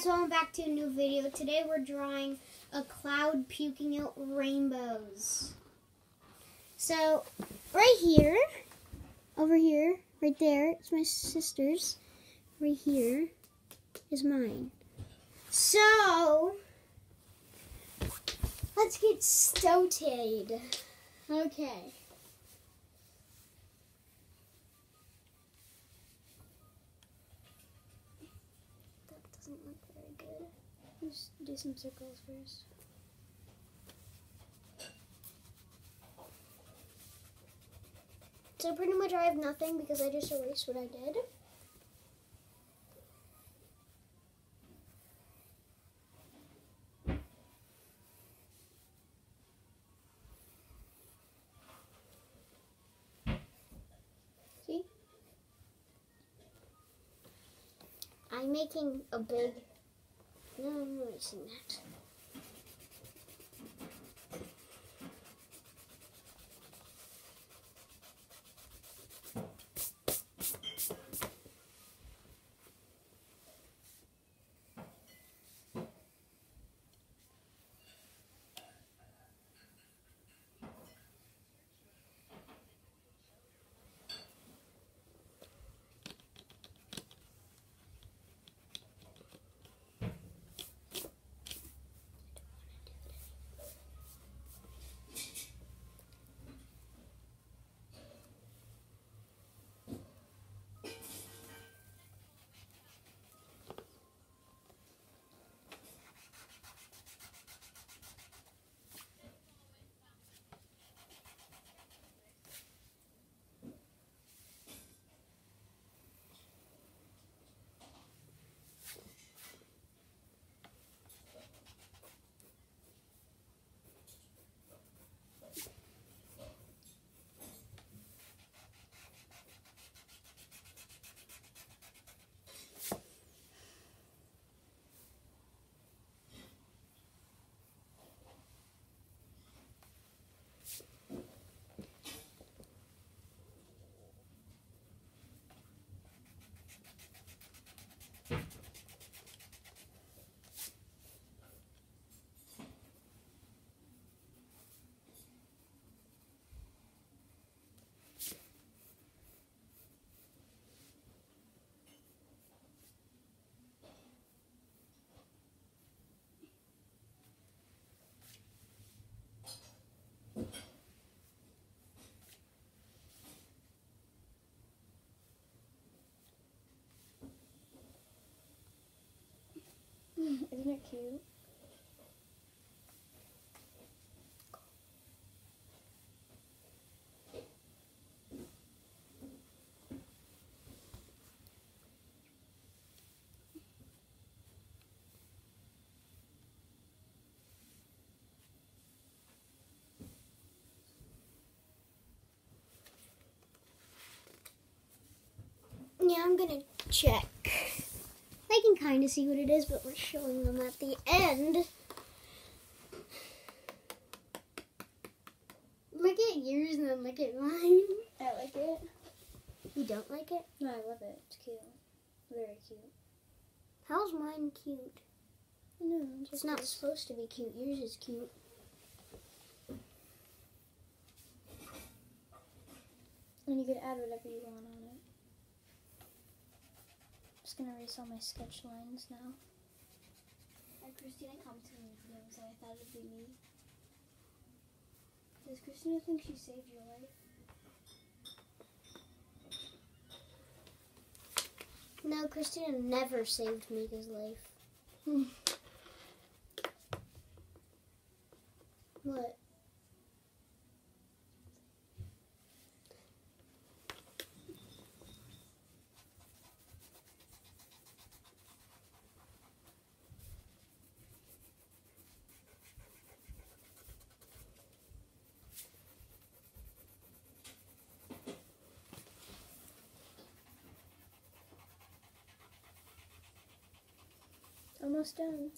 guys, welcome back to a new video. Today we're drawing a cloud puking out rainbows. So, right here, over here, right there, it's my sister's. Right here is mine. So, let's get started. Okay. Do some circles first. So pretty much I have nothing because I just erased what I did. See? I'm making a big. No, I'm erasing that. Isn't it cute? Yeah, I'm gonna check. Can kind of see what it is, but we're showing them at the end. Look at yours and then look at mine. I like it. You don't like it? No, I love it. It's cute. Very cute. How's mine cute? No, It's not supposed to be cute. Yours is cute. And you can add whatever you want on gonna erase all my sketch lines now. Had Christina come to me video, so I thought it'd be me. Does Christina think she saved your life? No, Christina never saved Mika's life. Hmm. what? Almost done.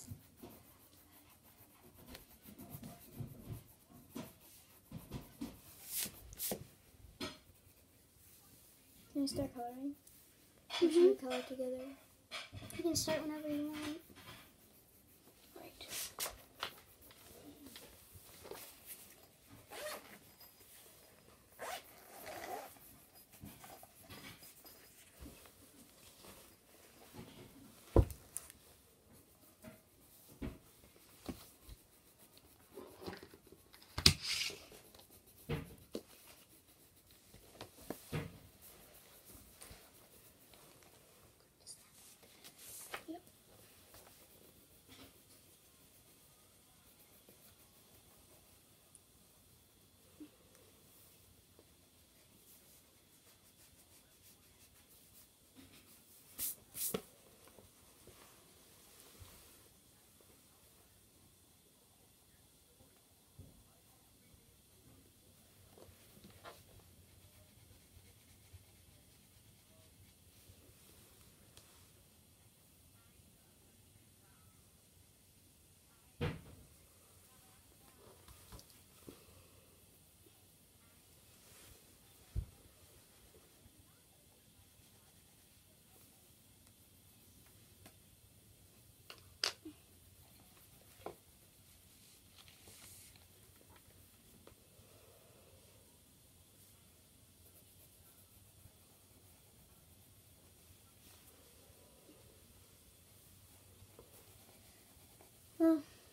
Can you start coloring? We should mm-hmm. color together. You can start whenever you want.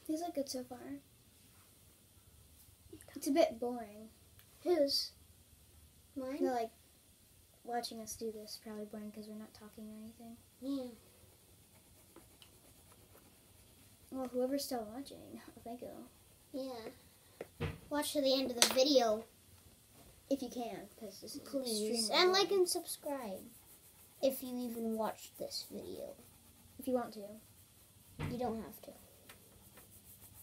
These look good so far. It's a bit boring. Whose? I Mine? feel like watching us do this is probably boring because we're not talking or anything. Yeah. Well, whoever's still watching, thank you. Yeah. Watch to the end of the video, If you can, because this is please. And like and subscribe. If you even watched this video. if you want to. You don't have to.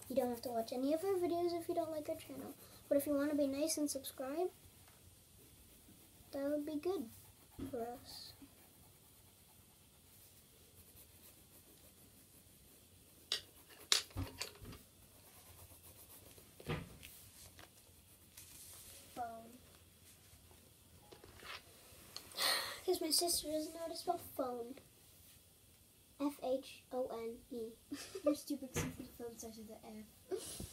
You don't have to watch any of our videos if you don't like our channel. But if you want to be nice and subscribe, that would be good for us. Phone. Because my sister doesn't know how to spell phone. F H O N E. Your stupid stupid phone starts with the F.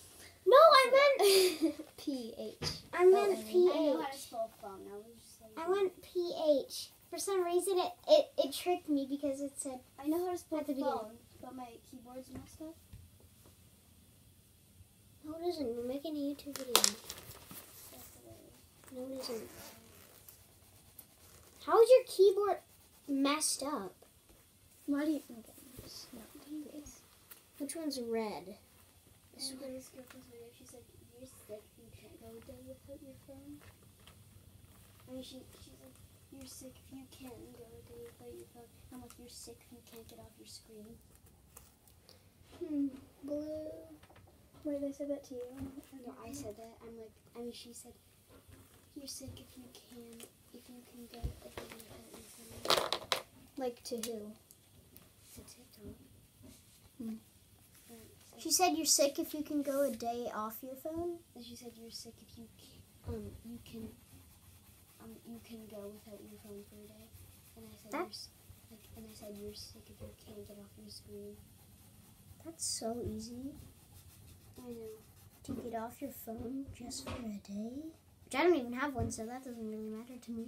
No, I meant P H. I meant Oh, P I know how to spell phone. I was just. I went P H. For some reason, it, it it tricked me because it said I know how to spell At the beginning. phone, but my keyboard's messed up. no, it isn't. We're making a YouTube video. That's what it is. No, it isn't. How is your keyboard messed up? Why do you? Just not please. Which one's red? This And one. this girl was video. She said, "You're sick. You can't go a day without your phone." I mean, she she's like, "You're sick if you can't go a day without your phone." I'm like, "You're sick if you can't get off your screen." Hmm. Blue. Wait, they said that to you. No, I said that. I'm like, I mean, she said, "You're sick if you can if you can go a day without your phone." Like to who? To TikTok. And so- She said you're sick if you can go a day off your phone. And she said you're sick if you can, um you can um you can go without your phone for a day. And I said you're, like and I said you're sick if you can't get off your screen. That's so easy I know. to get off your phone just for a day. Which I don't even have one, so that doesn't really matter to me.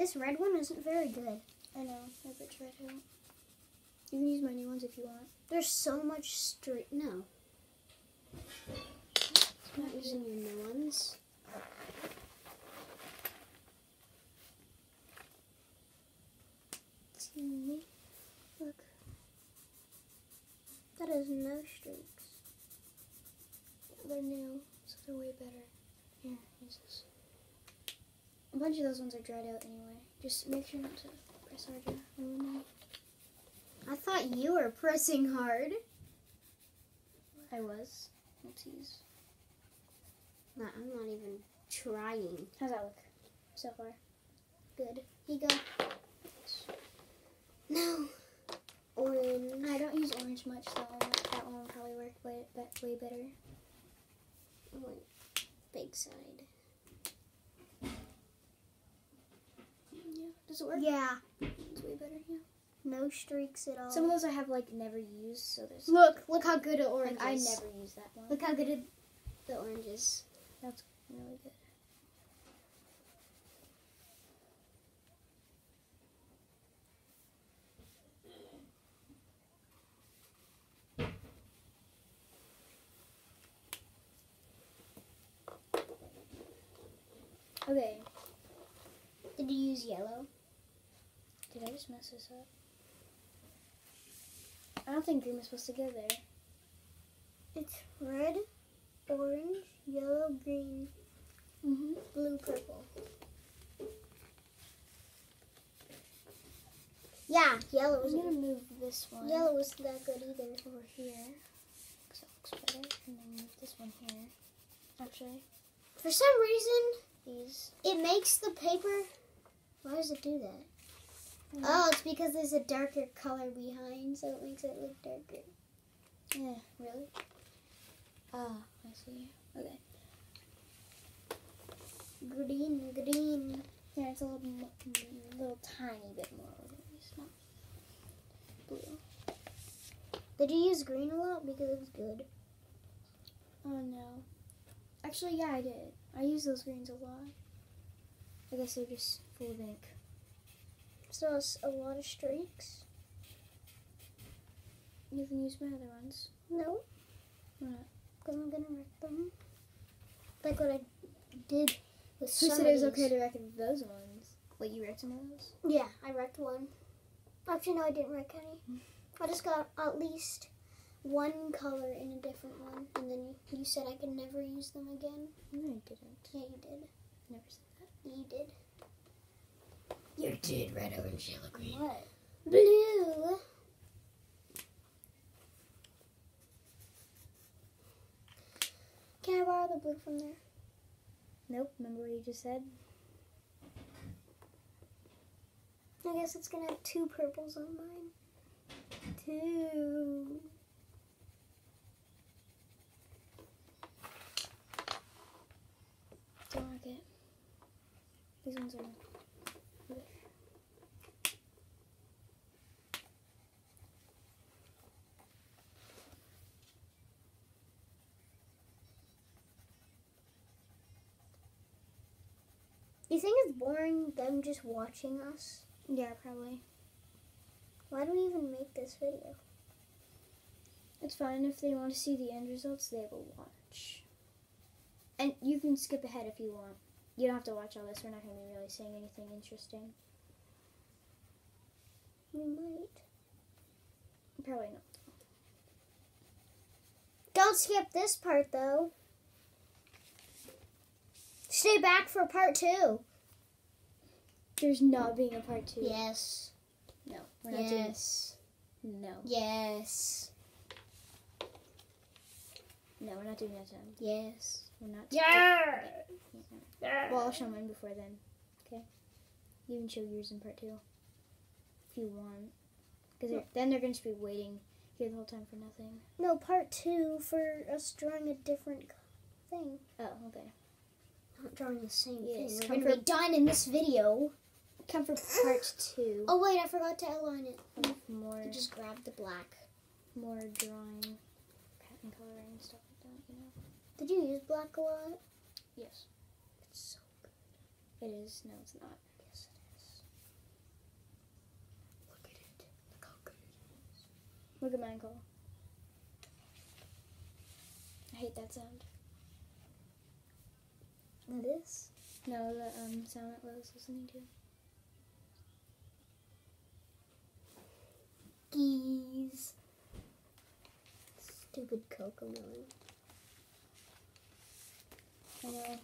This red one isn't very good. I know. I bet you out. You can use my new ones if you want. There's so much straight. No. I'm not using your new ones. See me? Look. That is no streaks. They're new, so they're way better. Here, use this. A bunch of those ones are dried out anyway. Just make sure not to press harder. I thought you were pressing hard. I was. Oopsies. No, I'm not even trying. How's that look so far? Good. Here you go. No. Orange. I don't use orange much, so that one will probably work way, way better. I want big side. Yeah. Does it work? Yeah. It's way better. Yeah. No streaks at all. Some of those I have like never used, so there's Look, look how good an orange like I never use that one. Look how good it, the orange is. That's really good. Okay, Did you use yellow? Did I just mess this up? I don't think green was supposed to go there. It's red, orange, yellow, green, Mm-hmm. blue, purple. Yeah, yellow I'm gonna move this one yellow wasn't that good either. over here because it looks better, and then move this one here. Actually, For some reason, these. it makes the paper. Why does it do that? Mm. Oh, it's because there's a darker color behind, so it makes it look darker. Yeah, really? Ah, I see. Okay. Green, green. Yeah, it's a little, little tiny bit more. It's not blue. Did you use green a lot because it was good? Oh no. Actually, yeah, I did. I use those greens a lot. I guess they're just full of ink. So it's a lot of streaks. You can use my other ones. No, Why not? because I'm gonna wreck them. Like what I did with Who some said it was okay to wreck those ones? Wait, you wrecked some of those? Yeah, I wrecked one. Actually, no, I didn't wreck any. Mm-hmm. I just got at least one color in a different one, and then you said I could never use them again. No, I didn't. Yeah, you did. Never said that. You did. You did red, orange, yellow, green. What? Blue. Can I borrow the blue from there? Nope. Remember what you just said? I guess it's gonna have two purples on mine. Two. Don't like it. These ones are. okay. You think it's boring them just watching us? Yeah, probably. Why do we even make this video? It's fine if they want to see the end results. They will watch. And you can skip ahead if you want. You don't have to watch all this. We're not going to be really saying anything interesting. We might. Probably not. Don't skip this part though. Stay back for part two. There's not being a part two. Yes. No, we're not doing Yes. No. Yes. No, we're not doing that time. Yes. We're not. Yeah. yeah. Well, I'll show mine before then. Okay. You can show yours in part two, if you want. Because then they're going to be waiting here the whole time for nothing. No, part two for us drawing a different thing. Oh, okay. Not drawing the same Yes, thing. come We're gonna be done in this video. Come for part two. Oh wait, I forgot to outline it. More, I just grabbed the black. more drawing, pattern coloring, and stuff like that. You know. Did you use black a lot? Yes. It's so good. It is. No, it's not. Yes, it is. Look at it. Look how good it is. Look at mine, Cole. I hate that sound. This? No, the um sound that I was listening to. Geese. Stupid Cocomelon. Know.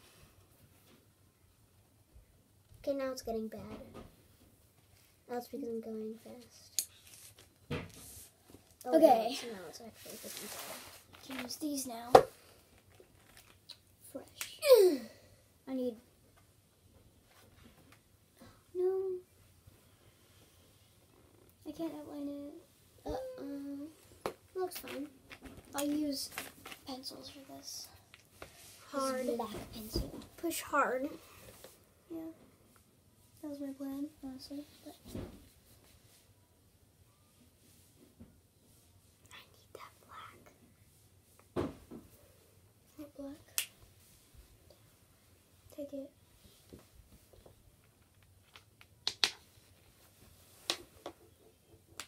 Okay, now it's getting bad. That's because I'm going fast. Oh, Okay. No, it's, no, it's actually getting bad. Can use these now. Fresh. I need. No. I can't outline it. Uh, looks fine. I'll use pencils for this. Hard. This black pencil. Push hard. Yeah. That was my plan, honestly. But I need that black. not black. Take it.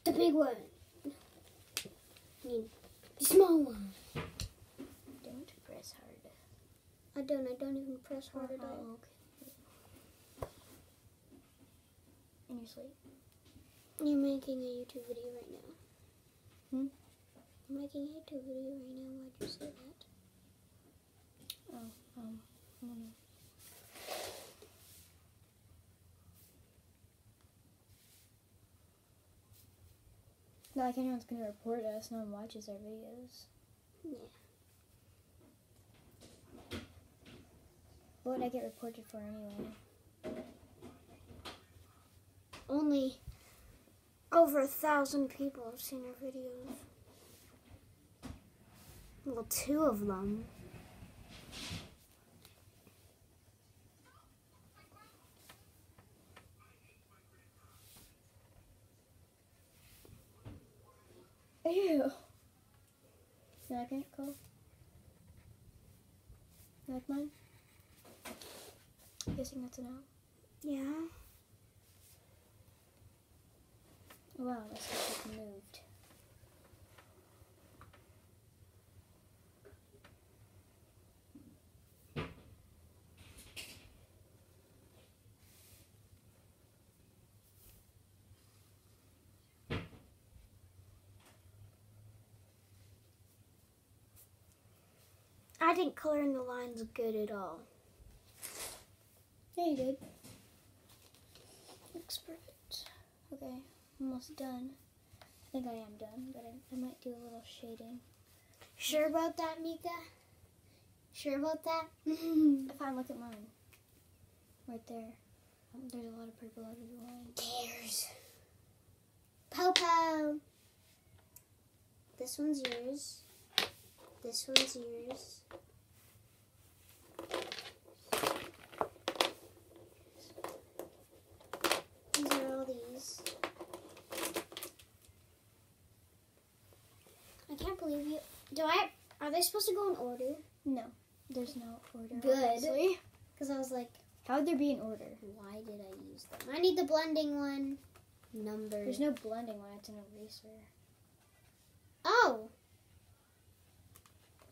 The big one. I need the small one. Don't press hard. I don't. Press hard at all. Oh, okay. In your sleep. You're making a YouTube video right now. Hmm? You're making a YouTube video right now. Why'd you say that? Oh, um, I don't know. Not like anyone's gonna report us. No one watches our videos. Yeah. What would I get reported for anyway? Only over a thousand people have seen our videos. Well, two of them. Ew. You like it, Cole? You like mine? Guessing that's a no. Yeah. Wow, my stuff has moved. I didn't color in the lines good at all. Yeah, you did. Looks perfect. Okay, almost done. I think I am done, but I, I might do a little shading. Sure about that, Mika? Sure about that? If I look at mine, right there, um, there's a lot of purple over the line. Popo. This one's yours. This one's yours. These are all these. I can't believe you. Do I? Are they supposed to go in order? No, there's no order. Good. Because I was like, How would there be an order? why did I use them? I need the blending one. Number. There's no blending one. It's an eraser. Oh.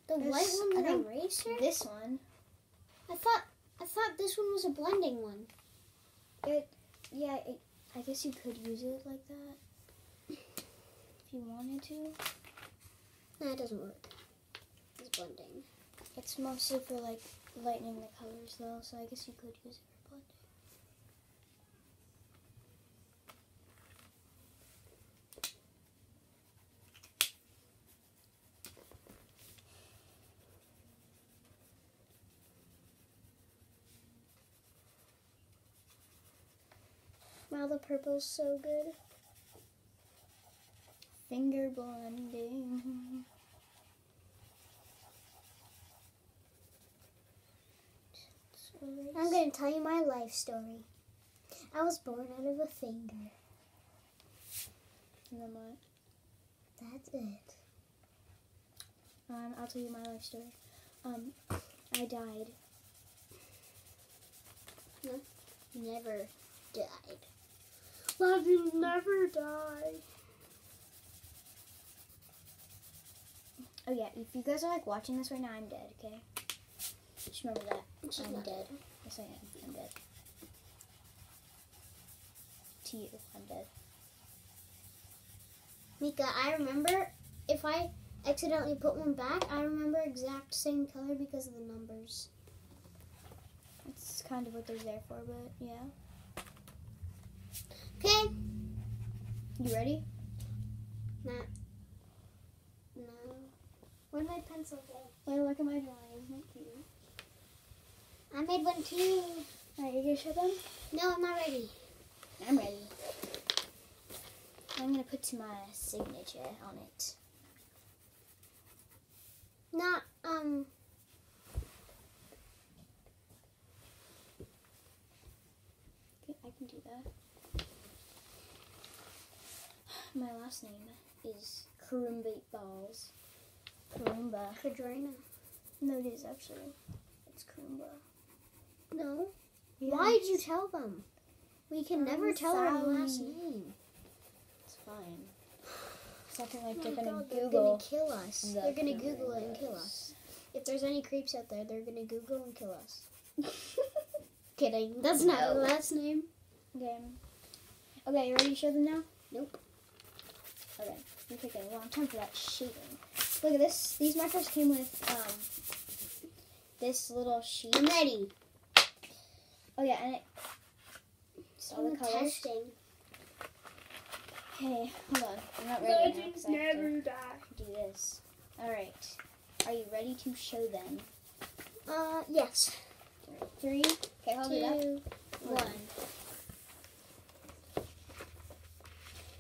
The This- white one's I an eraser. This one, I thought I thought this one was a blending one. it, yeah, it, I guess you could use it like that if you wanted to. It doesn't work. It's blending. It's mostly for like lightening the colors though, so I guess you could use it for blending. Wow, the purple's so good. Finger blending. I'm going to tell you my life story. I was born out of a finger. And then what? That's it. Um, I'll tell you my life story. Um, I died. Never died. Love you never die. Oh yeah, if you guys are like watching this right now, I'm dead. Okay. Just remember that. She's I'm dead. Yes, I am. I'm dead. To you, I'm dead. Mika, I remember if I accidentally put one back, I remember exact same color because of the numbers. It's kind of what they're there for, but yeah. Okay. You ready? Nah. Where'd my pencil go? Wait, look at my drawing. Isn't it cute? I made one too. Alright, you gonna show them? No, I'm not ready. I'm ready. I'm gonna put my signature on it. Not um. Okay, I can do that. My last name is Karumba Balls. Karumba. Kadrina. No, it is actually. It's Karumba. No. Why did you tell them? We can never I'm tell our last name. It's fine. It's nothing like Oh they're gonna God, they're Google. gonna kill us. the They're gonna Google it and kill us. If there's any creeps out there, they're gonna Google and kill us. Kidding. That's not No. our last name. okay. Okay, you ready to show them now? Nope. Okay. You're taking a long time for that shading. Look at this. These markers came with um this little sheet. I'm ready. Oh yeah, and it. It's all the I'm colors. testing. Okay, hold on. I'm not ready now 'cause I have to die. do this. All right. Are you ready to show them? Uh, yes. Three. Okay, hold it up. Two, one.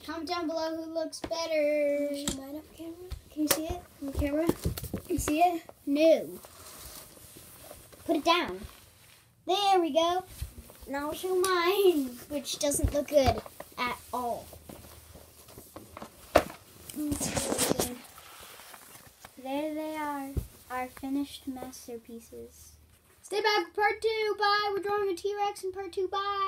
Comment down below who looks better. Can you see it on the camera? You see it? No. Put it down. There we go. Now I'll show mine, which doesn't look good at all. There they are, our finished masterpieces. Stay back part two. Bye. We're drawing a T Rex in part two. Bye.